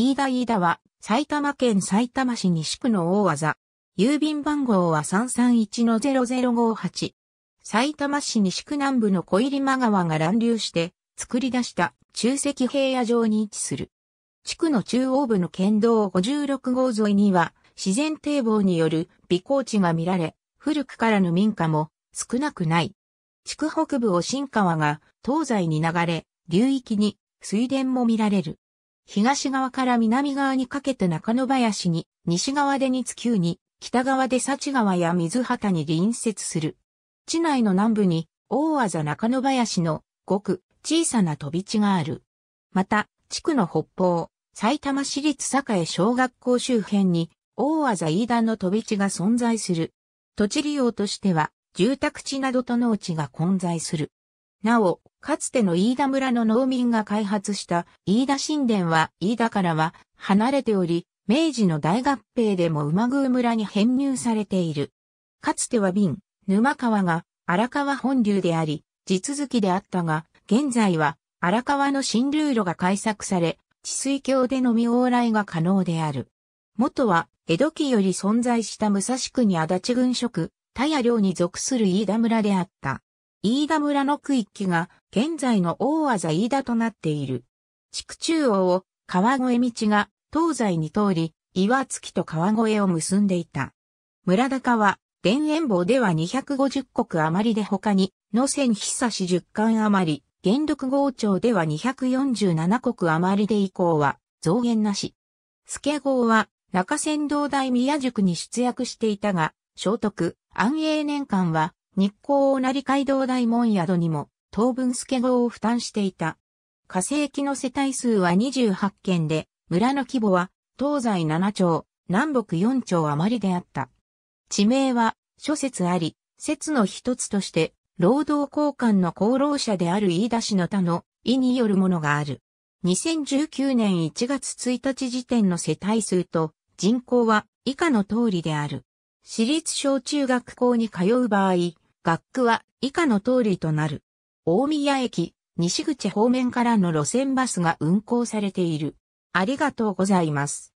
飯田飯田は埼玉県埼玉市西区の大技。郵便番号は331-0058。埼玉市西区南部の小入間川が乱流して作り出した中石平野上に位置する。地区の中央部の県道56号沿いには自然堤防による微高地が見られ、古くからの民家も少なくない。地区北部を新川が東西に流れ、流域に水田も見られる。東側から南側にかけて中野林に、西側で二津急に、北側で幸川や水畑に隣接する。地内の南部に、大字中野林のごく小さな飛び地がある。また、地区の北方、埼玉市立栄小学校周辺に、大字飯田の飛び地が存在する。土地利用としては、住宅地などと農地が混在する。なお、かつての飯田村の農民が開発した飯田神殿は飯田からは離れており、明治の大合併でも馬宮村に編入されている。かつては瓶、沼川が荒川本流であり、地続きであったが、現在は荒川の新流路が開削され、治水橋でのみ往来が可能である。元は江戸期より存在した武蔵区に足立郡職、田谷領に属する飯田村であった。飯田村の区域が現在の大字飯田となっている。地区中央を川越道が東西に通り、岩月と川越を結んでいた。村高は田園坊では250石余りで他に、野線久し10巻余り、元禄号町では247石余りで以降は増減なし。助号は中仙道大宮塾に出役していたが、聖徳、安永年間は日光成街道大門宿にも当分助号を負担していた。火星期の世帯数は28件で、村の規模は東西7町、南北4町余りであった。地名は諸説あり、説の一つとして、労働交換の功労者である飯田市の他の意によるものがある。2019年1月1日時点の世帯数と人口は以下の通りである。私立小中学校に通う場合、学区は以下の通りとなる。大宮駅、西口方面からの路線バスが運行されている。ありがとうございます。